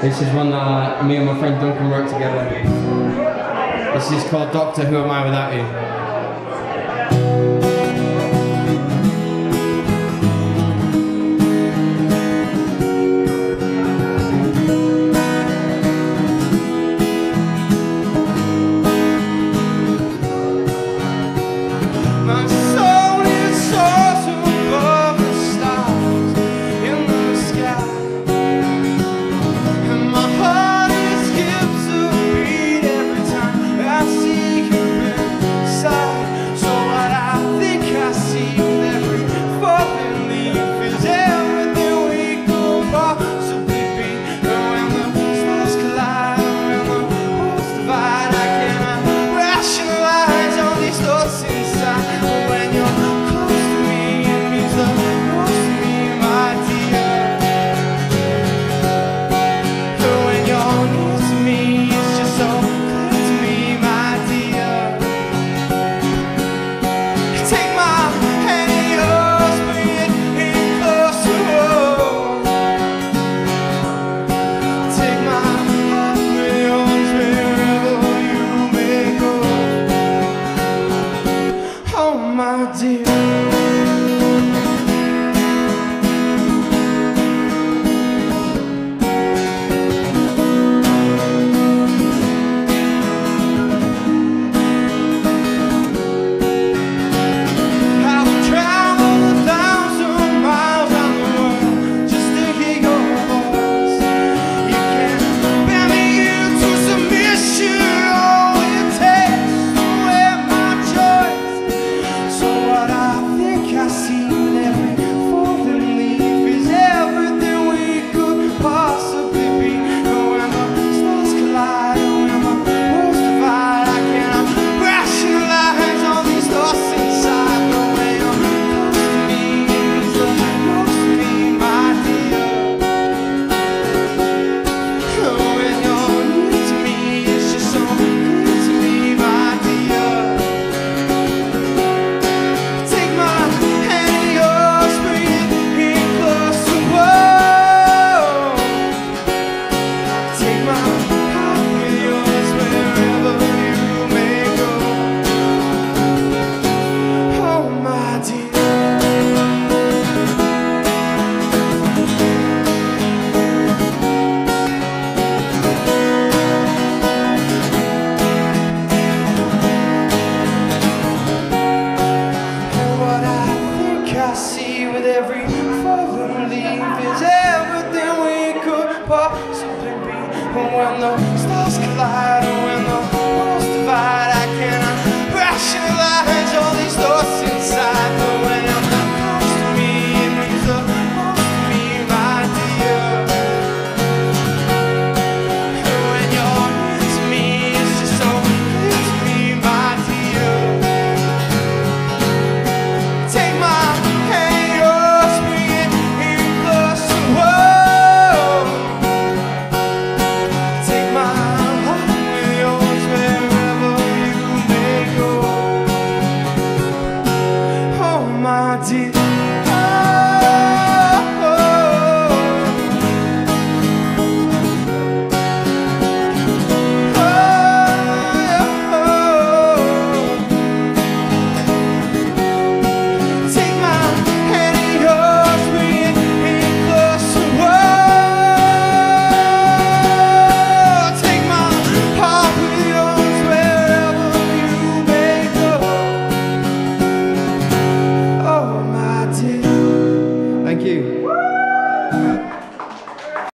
This is one that me and my friend Duncan wrote together. This is called Doctor Who Am I Without You. I see with every fallen leaf is everything we could possibly be. And when the